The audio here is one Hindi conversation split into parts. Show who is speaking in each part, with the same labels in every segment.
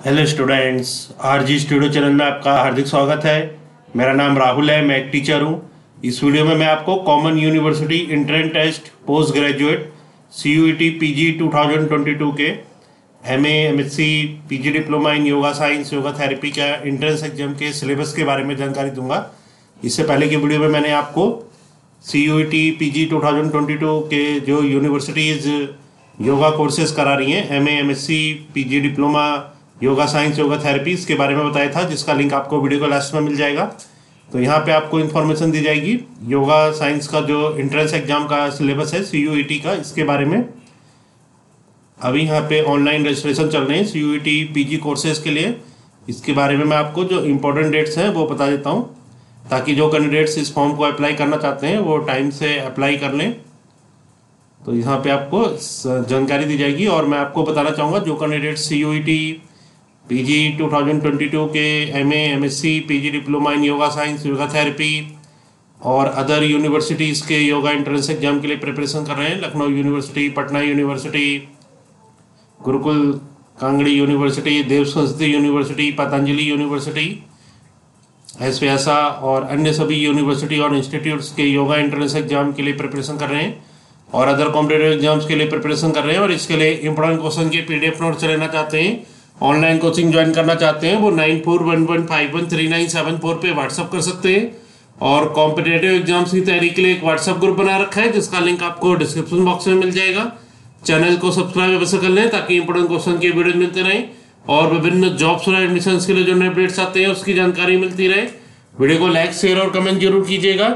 Speaker 1: Hello students R G studio channel में आपका हार्दिक स्वागत है। मेरा नाम राहुल है, मैं एक टीचर हूँ। इस वीडियो में मैं आपको common university entrance test post graduate C U T P G two thousand twenty two के। M A M S C P G diploma in yoga science, yoga therapy का इंट्रेंस एग्ज़ाम के सिलेबस के बारे में जानकारी दूँगा। इससे पहले की वीडियो में मैंने आपको C U T P G two thousand twenty two के जो यूनिवर्सिटीज़ योगा कोर्सेज करा रही हैं M A M S C P G diploma yoga science yoga therapy, इसके बारे में बताया था, जिसका लिंक आपको वीडियो को लास्ट में मिल जाएगा। तो यहाँ पे आपको इन्फॉर्मेशन दी जाएगी। योगा साइंस का जो इंट्रेंस एग्ज़ाम का सिलेबस है सी e का, इसके बारे में। अभी यहाँ पे ऑनलाइन रजिस्ट्रेशन चल रहे हैं सी यू पी कोर्सेज के लिए। इसके बारे में मैं आपको जो इम्पोर्टेंट डेट्स हैं, वो बता देता हूँ। ताकि जो कैंडिडेट्स इस फॉर्म को अप्लाई करना चाहते हैं, वो टाइम से अप्लाई कर लें। तो यहाँ पे आपको जानकारी दी जाएगी, और मैं आपको बताना चाहूँगा, जो कैंडिडेट्स सी पीजी 2022 के MA, MSc, PG diploma in yoga science, yoga therapy और अदर यूनिवर्सिटीज़ के योगा एंट्रेंस एग्ज़ाम के लिए प्रिपरेशन कर रहे हैं। Lucknow university, Patna university, Gurukul, Kangri university, Dev Sanskriti university, Patanjali university S Vyasa और अन्य सभी यूनिवर्सिटी और इंस्टीट्यूट्स के योगा एंट्रेंस एग्ज़ाम के लिए प्रिपरेशन कर रहे हैं और अदर कॉम्पिटेटिव एग्ज़ाम्स के लिए प्रिपरेशन कर रहे हैं और इसके लिए इंपॉर्टेंट क्वेश्चन के पीडीएफ नोट्स लेना चाहते हैं। ऑनलाइन कोचिंग ज्वाइन करना चाहते हैं, वो nine four one one five one three nine seven four पे व्हाट्सअप कर सकते हैं। और कॉम्पिटेटिव एग्ज़ाम्स की तैयारी के लिए एक व्हाट्सअप ग्रुप बना रखा है, जिसका लिंक आपको डिस्क्रिप्शन बॉक्स में मिल जाएगा। चैनल को सब्सक्राइब अवश्य कर लें, ताकि इंपोर्टेंट क्वेश्चन की वीडियो मिलते रहें। और विभिन्न जॉब्स और एडमिशन के लिए जो नए अपडेट्स आते हैं, उसकी जानकारी मिलती रहे। वीडियो को लाइक शेयर और कमेंट ज़रूर कीजिएगा।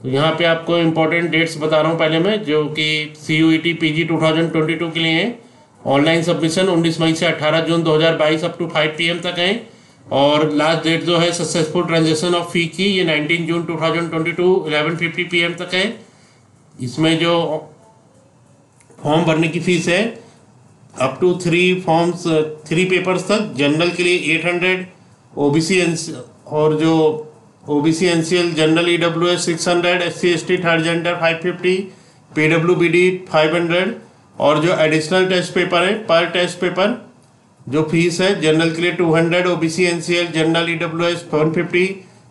Speaker 1: तो यहाँ पे आपको इम्पोर्टेंट डेट्स बता रहा हूँ पहले मैं, जो कि C U E T P G two thousand twenty two के लिए हैं। ऑनलाइन सबमिशन 19 मई से 18 जून 2022 अप टू फाइव पी तक है। और लास्ट डेट जो है सक्सेसफुल ट्रांजेक्शन ऑफ़ फ़ी की, ये 19 जून 2022 थाउज़ेंड ट्वेंटी तक है। इसमें जो फॉर्म भरने की फ़ीस है up to three forms three papers तक जनरल के लिए 800 ओबीसी और जो O B C N C L general E W S six hundred S C S T third gender five fifty PW B D five hundred और जो एडिशनल टेस्ट पेपर है पर टेस्ट पेपर जो फ़ीस है जनरल के लिए two hundred O B C N C L general E W S one fifty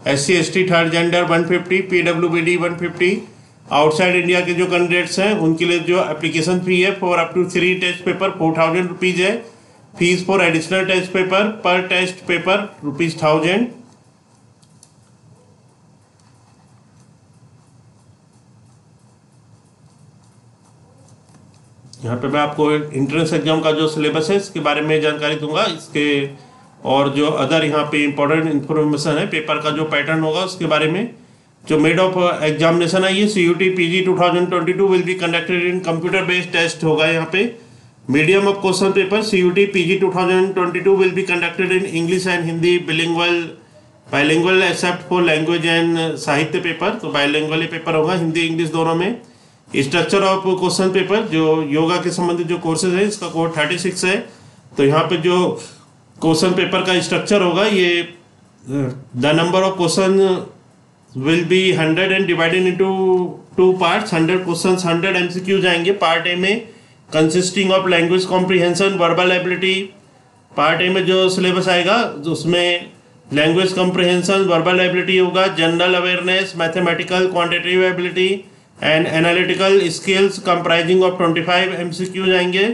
Speaker 1: S C S T third gender one fifty P W B D one fifty outside India के जो कैंडिडेट्स हैं, उनके लिए जो एप्लीकेशन फ़ी है for up to three test paper four thousand rupees है। Fees for additional test paper per test paper rupees thousand यहाँ पे मैं आपको इंट्रेंस एग्ज़ाम का जो सिलेबस है, इसके बारे में जानकारी दूँगा। इसके और जो अदर यहाँ पे इंपॉर्टेंट इन्फॉर्मेशन है पेपर का जो पैटर्न होगा, उसके बारे में जो मेड ऑफ़ एग्जामिनेशन है ये C U T P G two thousand twenty two will be conducted in computer based test होगा यहाँ पे। Medium of question paper C U T P G two thousand twenty two will be conducted in English and Hindi bilingual bilingual except for language and साहित्य पेपर तो बायलिंगुअल पेपर होगा हिंदी इंग्लिश दोनों में। स्ट्रक्चर ऑफ़ क्वेश्चन पेपर जो योगा के संबंधित जो कोर्सेज है, इसका कोड थर्टी सिक्स है। तो यहाँ पे जो क्वेश्चन पेपर का स्ट्रक्चर होगा, ये the number of question will be hundred and divided into two parts hundred question hundred MCQ जाएँगे। पार्ट ए में consisting of language comprehension verbal ability part A में जो सिलेबस आएगा, उसमें लैंग्वेज कॉम्प्रीहेंशन वर्बल एबिलिटी होगा general awareness mathematical quantitative ability and analytical skills comprising of 25 MCQ जाएँगे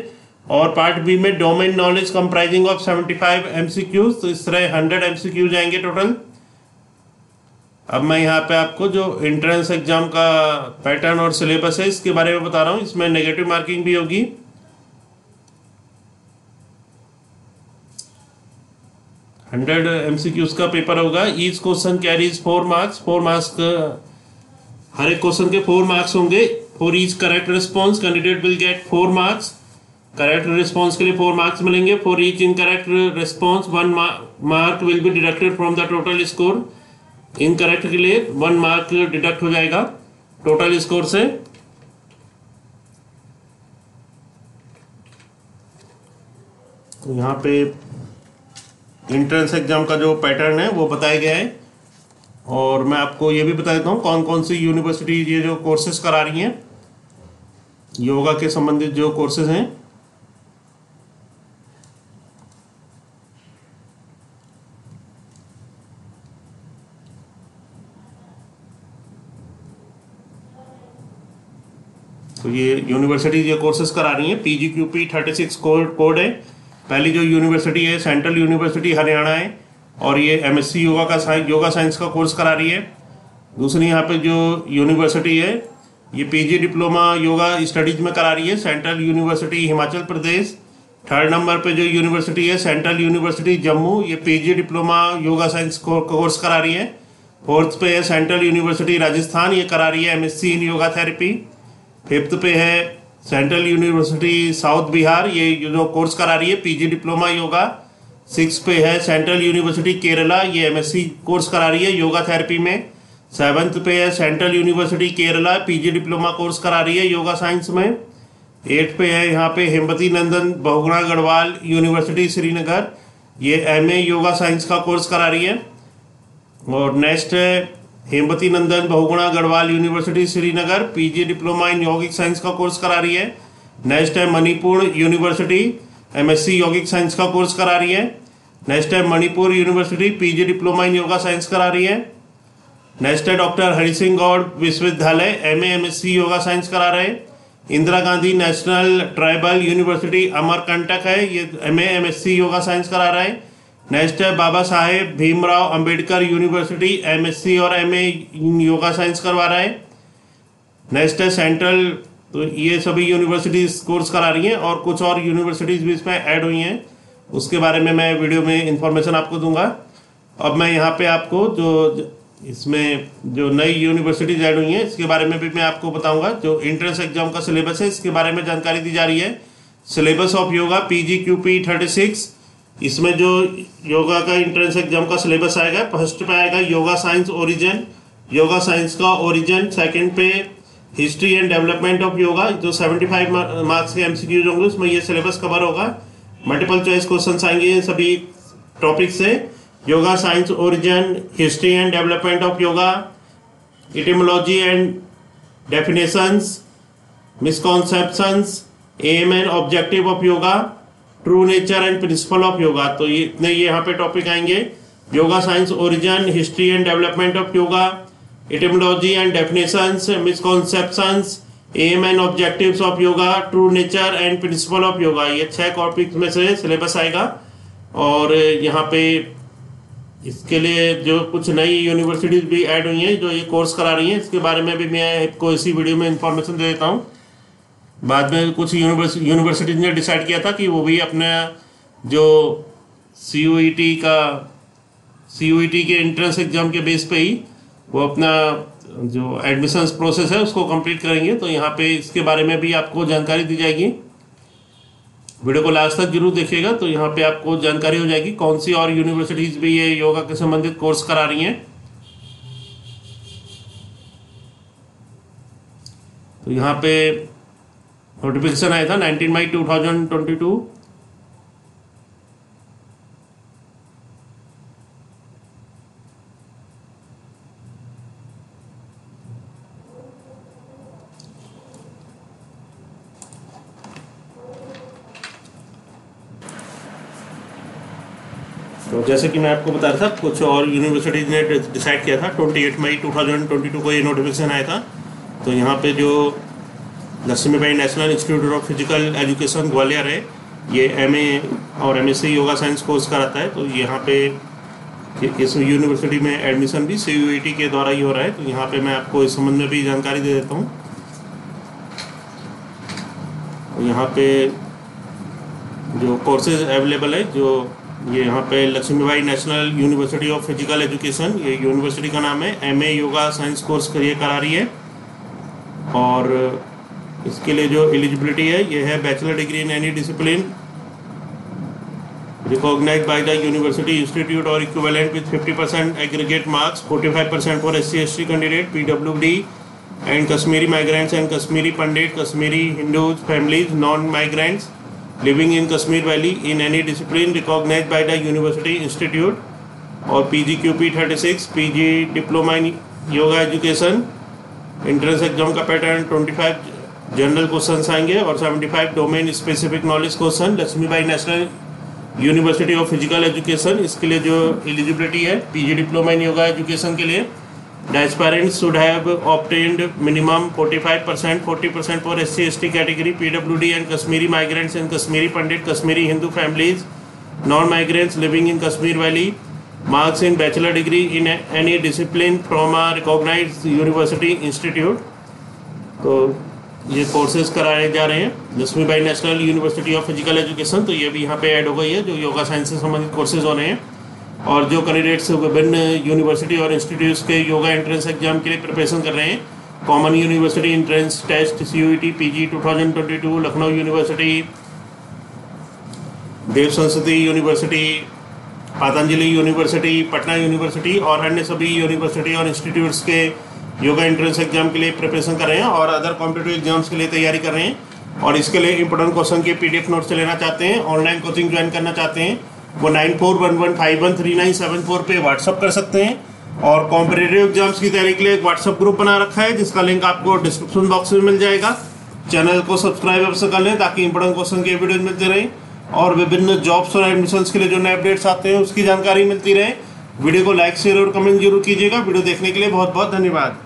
Speaker 1: और पार्ट बी में domain knowledge comprising of 75 MCQ तो इस तरह 100 एमसीक्यू जाएँगे टोटल अब मैं यहाँ पे आपको जो एंट्रेंस एग्ज़ाम का पैटर्न और सिलेबस है, इसके बारे में बता रहा हूँ। इसमें नेगेटिव मार्किंग भी होगी। हंड्रेड एमसीक्यूज का पेपर होगा। Each question carries four marks four marks हर एक क्वेश्चन के फोर मार्क्स होंगे। For each correct response candidate will get four marks correct response के लिए फोर मार्क्स मिलेंगे। For each incorrect response one mark will be deducted from the total score incorrect के लिए वन मार्क डिडक्ट हो जाएगा टोटल स्कोर से। तो यहाँ पे इंट्रेंस एग्ज़ाम का जो पैटर्न है, वो बताया गया है। और मैं आपको ये भी बता देता हूँ कौन कौन सी यूनिवर्सिटी ये जो कोर्सेज करा रही हैं? योगा के संबंधित जो कोर्सेज हैं। तो ये यूनिवर्सिटी ये कोर्सेज करा रही है। P G Q P thirty six code है। पहली जो यूनिवर्सिटी है सेंट्रल यूनिवर्सिटी हरियाणा है। और ये एम एस सी योगा का साइंस योगा साइंस का कोर्स करा रही है। दूसरी यहाँ पे जो यूनिवर्सिटी है, ये पीजी डिप्लोमा योगा स्टडीज़ में करा रही है central university Himachal Pradesh third number पे जो यूनिवर्सिटी है सेंट्रल यूनिवर्सिटी जम्मू ये PG diploma yoga science course करा रही है। फोर्थ पे है सेंट्रल यूनिवर्सिटी राजस्थान ये करा रही है MSc in yoga therapy fifth पे है सेंट्रल यूनिवर्सिटी साउथ बिहार ये जो कोर्स करा रही है पीजी डिप्लोमा योगा सिक्स पे है, सेंट्रल यूनिवर्सिटी केरला, ये एमएससी कोर्स करा रही है, योगा थेरेपी में। सेवन्थ पे है, central university Kerala PG diploma course करा रही है, योगा साइंस में। एट पे है, यहाँ पे हेमवती नंदन, बहुगुणा गढ़वाल यूनिवर्सिटी श्रीनगर, ये एमए योगा साइंस का कोर्स करा रही है। और नेक्स्ट है, Hemvati Nandan, Bahuguna Garhwal university Srinagar PG diploma in यौगिक साइंस का कोर्स करा रही है। नेक्स्ट है, मणिपुर यूनिवर्सिटी एमएससी यौगिक साइंस का कोर्स करा रही है। नेक्स्ट है Manipur university PG diploma in yoga science करा रही है। नेक्स्ट है डॉक्टर हरि सिंह गौड़ विश्वविद्यालय M M S C yoga science करा रहे Indira Gandhi national tribal university Amarkantak है, ये M M S C yoga science करा रहा है। नेक्स्ट है Baba Saheb Bhimrao Ambedkar university M S C और एम ए योगा साइंस करवा रहा है। नेक्स्ट है सेंट्रल तो ये सभी यूनिवर्सिटीज कोर्स करा रही हैं और कुछ और यूनिवर्सिटीज़ भी इसमें ऐड हुई हैं। उसके बारे में मैं वीडियो में इंफॉर्मेशन आपको दूँगा। अब मैं यहाँ पे आपको जो इसमें जो नई यूनिवर्सिटीज ऐड हुई हैं, इसके बारे में भी मैं आपको बताऊँगा। जो इंट्रेंस एग्ज़ाम का सिलेबस है, इसके बारे में जानकारी दी जा रही है। Syllabus of yoga P G Q P thirty six, इसमें जो योगा का इंट्रेंस एग्ज़ाम का सिलेबस आएगा फ़र्स्ट पे आएगा yoga science origin yoga science का ओरिजिन सेकंड पे history and development of yoga जो 75 मार्क्स के एमसीक्यूज होंगे, उसमें ये सिलेबस कवर होगा। मल्टीपल चॉइस क्वेश्चन आएँगे सभी टॉपिक से। Yoga science origin history and development of yoga etymology and definitions misconceptions aim and objective of yoga true nature and principle of yoga तो ये इतने यहाँ पे टॉपिक आएँगे। Yoga science origin history and development of yoga etymology and definitions misconceptions aim and objectives of yoga true nature and principle of yoga ये छह टॉपिक में से सिलेबस आएगा। और यहाँ पे इसके लिए जो कुछ नई यूनिवर्सिटीज भी ऐड हुई हैं, जो ये कोर्स करा रही हैं, इसके बारे में भी मैं आपको इसी वीडियो में इंफॉर्मेशन दे देता हूँ। बाद में कुछ यूनिवर्सिटीज ने डिसाइड किया था कि वो भी अपने जो सी e का सी e के एंट्रेंस एग्ज़ाम के बेस पे ही वो अपना जो एडमिशन्स प्रोसेस है, उसको कंप्लीट करेंगे। तो यहाँ पे इसके बारे में भी आपको जानकारी दी जाएगी। वीडियो को लास्ट तक ज़रूर देखिएगा। तो यहाँ पे आपको जानकारी हो जाएगी कौन सी और यूनिवर्सिटीज भी ये योगा के संबंधित कोर्स करा रही हैं। तो यहाँ पे नोटिफिकेशन आया था 19 मई 2022 तो जैसे कि मैं आपको बता रहा था, कुछ और यूनिवर्सिटीज ने डिसाइड किया था 28 मई 2022 को ये नोटिफिकेशन आया था। तो यहाँ पे जो Lakshmibai national institute of physical education Gwalior है, ये एमए और एमएससी योगा साइंस कोर्स कराता है। तो यहाँ पे इस यूनिवर्सिटी में एडमिशन भी सी e के द्वारा ही हो रहा है। तो यहाँ पे मैं आपको इस संबंध में भी जानकारी दे देता हूँ। यहाँ पे जो कोर्सेज अवेलेबल है, जो ये यहाँ पे Lakshmibai national university of physical education, ये यूनिवर्सिटी का नाम है। एमए योगा साइंस कोर्स ये करा रही है। और इसके लिए जो एलिजिबिलिटी है, ये है bachelor degree in any discipline recognise by the university institute और equivalent with 50 percent aggregate marks 45 percent for S C candidate P W D and Kashmiri migrants and Kashmiri Pandit Kashmiri Hindus families non migrants living in Kashmir valley in any discipline recognise by the university institute और P G Q P thirty six P G diploma in yoga education entrance exam का pattern twenty five general question आएँगे और 75 domain specific knowledge question Lakshmibai national university of physical education इसके लिए जो एलिजिबिलिटी है PG diploma in yoga education के लिए desperate should have obtained minimum 45 percent forty percent for S C S T category P W D and Kashmiri migrants and Kashmiri Pandit Kashmiri Hindu families non migrants living in Kashmir valley marks in bachelor degree in any discipline from a recognise university institute तो ये कोर्सेज कराए जा रहे हैं। Lakshmi Bai national university of physical education तो ये भी यहाँ पे ऐड हो गई है, जो योगा साइंस से संबंधित कोर्सेज हो रहे हैं। और जो कैंडिडेट्स विभिन्न यूनिवर्सिटी और इंस्टीट्यूट्स के योगा एंट्रेंस एग्ज़ाम के लिए प्रिपरेशन कर रहे हैं। Common university entrance test C U T P G two thousand twenty two Lucknow university Dev Sanskriti university Patanjali university Patna university और अन्य सभी यूनिवर्सिटी और इंस्टीट्यूट्स के योगा एंट्रेंस एग्ज़ाम के लिए प्रिपरेशन कर रहे हैं और अदर कॉम्पिटेटिव एग्ज़ाम्स के लिए तैयारी कर रहे हैं। और इसके लिए इंपॉर्टेंट क्वेश्चन के पीडीएफ नोट्स लेना चाहते हैं ऑनलाइन कोचिंग ज्वाइन करना चाहते हैं। वो nine four one one five one three nine seven four पे व्हाट्सअप कर सकते हैं। और कॉम्पिटेटिव एग्ज़ाम्स की तैयारी के लिए एक व्हाट्सअप ग्रुप बना रखा है, जिसका लिंक आपको डिस्क्रिप्शन बॉक्स में मिल जाएगा। चैनल को सब्सक्राइब अवश्य कर लें, ताकि इंपोर्टेंट क्वेश्चन के वीडियो मिलते रहें। और विभिन्न जॉब्स और एडमिशन्स के लिए जो नए अपडेट्स आते हैं, उसकी जानकारी मिलती रहे। वीडियो को लाइक शेयर और कमेंट ज़रूर कीजिएगा। वीडियो देखने के लिए बहुत बहुत धन्यवाद।